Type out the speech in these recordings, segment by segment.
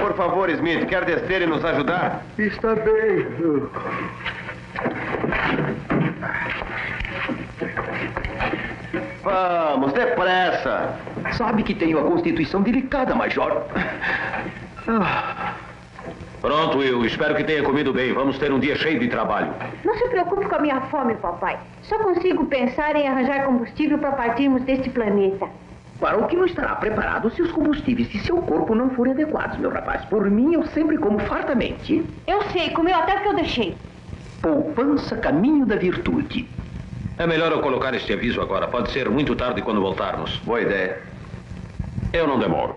Por favor, Smith, quer descer e nos ajudar? Está bem. Vamos, depressa. Sabe que tenho a constituição delicada, Major. Ah. Pronto, Will. Espero que tenha comido bem. Vamos ter um dia cheio de trabalho. Não se preocupe com a minha fome, papai. Só consigo pensar em arranjar combustível para partirmos deste planeta. Para o que não estará preparado se os combustíveis de seu corpo não forem adequados, meu rapaz. Por mim, eu sempre como fartamente. Eu sei, comeu até o que eu deixei. Poupança, caminho da virtude. É melhor eu colocar este aviso agora. Pode ser muito tarde quando voltarmos. Boa ideia. Eu não demoro.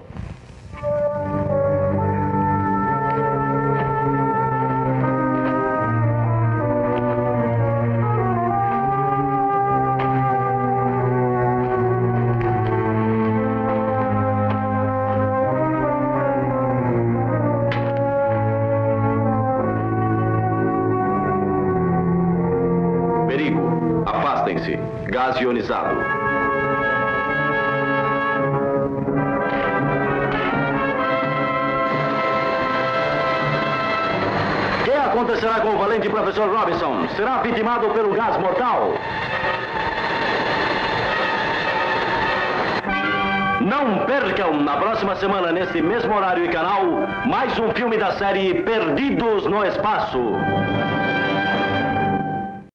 Afastem-se. Gás ionizado. O que acontecerá com o valente professor Robinson? Será vitimado pelo gás mortal? Não percam na próxima semana, nesse mesmo horário e canal, mais um filme da série Perdidos no Espaço.